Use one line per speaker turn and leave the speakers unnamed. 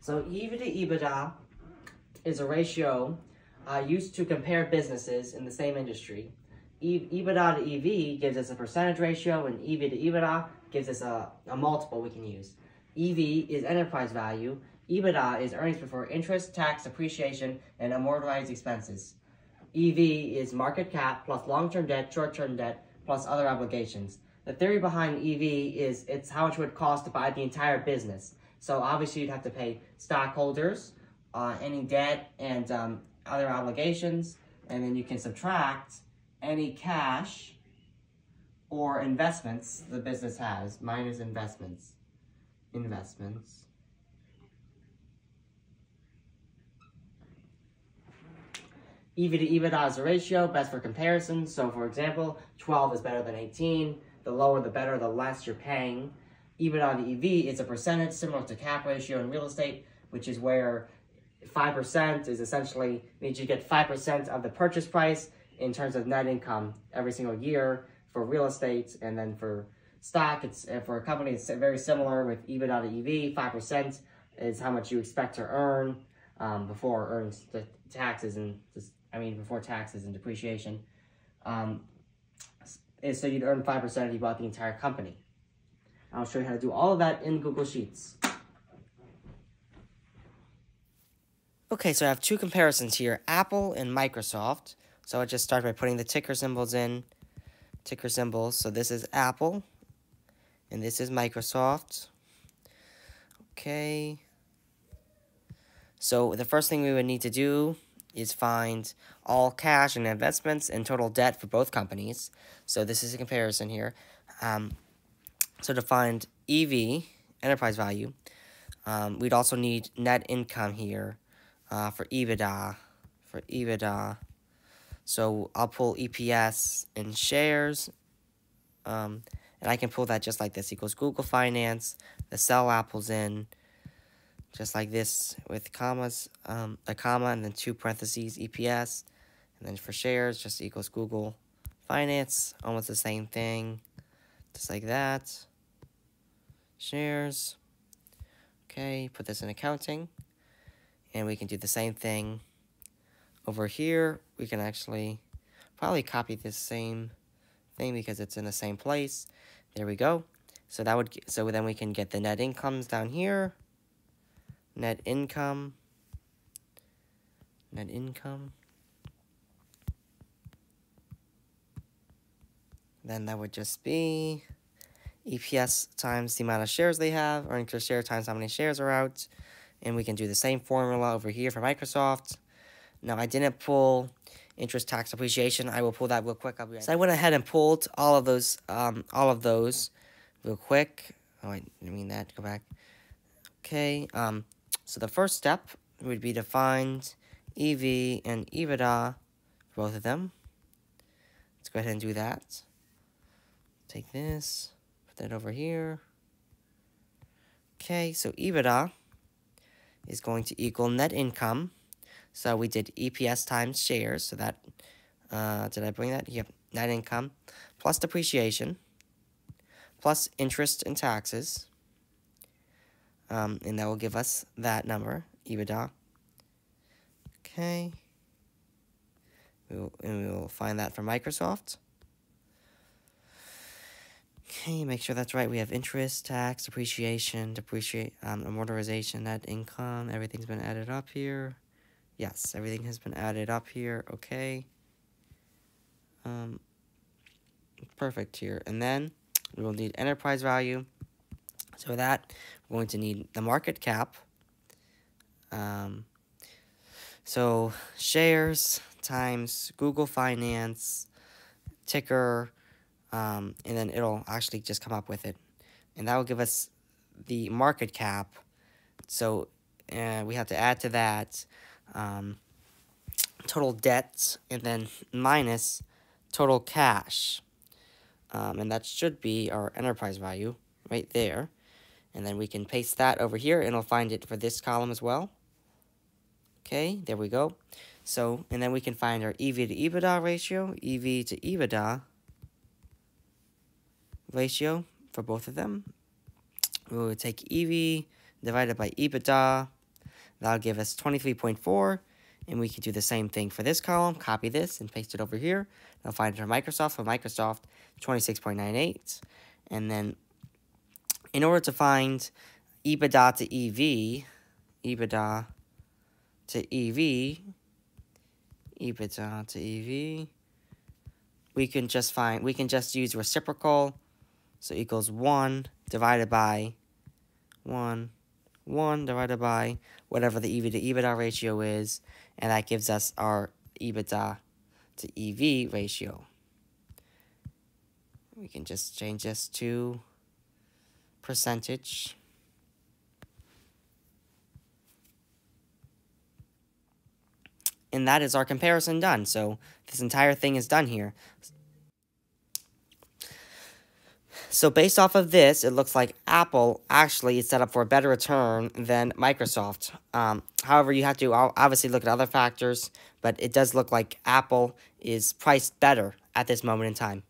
So EV to EBITDA is a ratio uh, used to compare businesses in the same industry. E EBITDA to EV gives us a percentage ratio, and EV to EBITDA gives us a, a multiple we can use. EV is enterprise value. EBITDA is earnings before interest, tax, depreciation, and amortized expenses. EV is market cap plus long-term debt, short-term debt, plus other obligations. The theory behind EV is it's how much it would cost to buy the entire business. So obviously you'd have to pay stockholders, uh, any debt, and um, other obligations, and then you can subtract any cash or investments the business has minus investments. Investments. EV to EBITDA is a ratio, best for comparison. So for example, 12 is better than 18. The lower the better, the less you're paying. EBITDA to EV is a percentage similar to cap ratio in real estate, which is where 5% is essentially means you get 5% of the purchase price in terms of net income every single year for real estate. And then for stock, it's for a company, it's very similar with EBITDA to EV. 5% is how much you expect to earn um, before earns the taxes and I mean before taxes and depreciation. Um, so you'd earn 5% if you bought the entire company. I'll show you how to do all of that in Google Sheets. Okay, so I have two comparisons here, Apple and Microsoft. So I just start by putting the ticker symbols in, ticker symbols. So this is Apple, and this is Microsoft. Okay. So the first thing we would need to do is find all cash and investments and total debt for both companies. So this is a comparison here. Um, so to find EV, enterprise value, um, we'd also need net income here uh, for EBITDA, for EBITDA. So I'll pull EPS and shares, um, and I can pull that just like this. Equals Google Finance, the cell apples in, just like this with commas, um, a comma and then two parentheses EPS, and then for shares just equals Google Finance, almost the same thing, just like that. Shares, okay, put this in accounting. And we can do the same thing over here. We can actually probably copy this same thing because it's in the same place. There we go. So that would so then we can get the net incomes down here. Net income. Net income. Then that would just be EPS times the amount of shares they have, earnings per share times how many shares are out. And we can do the same formula over here for Microsoft. Now, I didn't pull interest tax appreciation. I will pull that real quick. I'll be right so I went ahead and pulled all of those, um, all of those real quick. Oh, I didn't mean that. Go back. Okay. Um, so the first step would be to find EV and EBITDA, both of them. Let's go ahead and do that. Take this, put that over here. Okay, so EBITDA is going to equal net income. So we did EPS times shares. So that, uh, did I bring that? Yep, net income plus depreciation plus interest and taxes. Um, and that will give us that number, EBITDA. Okay. We will, and we will find that for Microsoft. Okay, make sure that's right. We have interest, tax, depreciation, depreciate, um, amortization, net income. Everything's been added up here. Yes, everything has been added up here. Okay. Um, perfect here. And then we will need enterprise value. So that, we're going to need the market cap. Um, so shares times Google Finance, ticker, um, and then it'll actually just come up with it. And that will give us the market cap. So uh, we have to add to that um, total debt and then minus total cash. Um, and that should be our enterprise value right there. And then we can paste that over here and it'll find it for this column as well. Okay, there we go. So, and then we can find our EV to EBITDA ratio, EV to EBITDA ratio for both of them. We would take EV divided by EBITDA That'll give us 23.4. And we can do the same thing for this column. Copy this and paste it over here. I'll find it for Microsoft. For Microsoft, 26.98. And then in order to find EBITDA to EV, EBITDA to EV, EBITDA to EV, we can just find, we can just use reciprocal. So equals 1 divided by 1, 1 divided by whatever the EV to EBITDA ratio is. And that gives us our EBITDA to EV ratio. We can just change this to percentage. And that is our comparison done. So this entire thing is done here. So based off of this, it looks like Apple actually is set up for a better return than Microsoft. Um, however, you have to obviously look at other factors, but it does look like Apple is priced better at this moment in time.